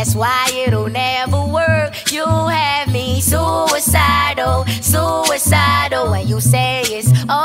That's why it'll never work. You have me suicidal, suicidal when you say it's over.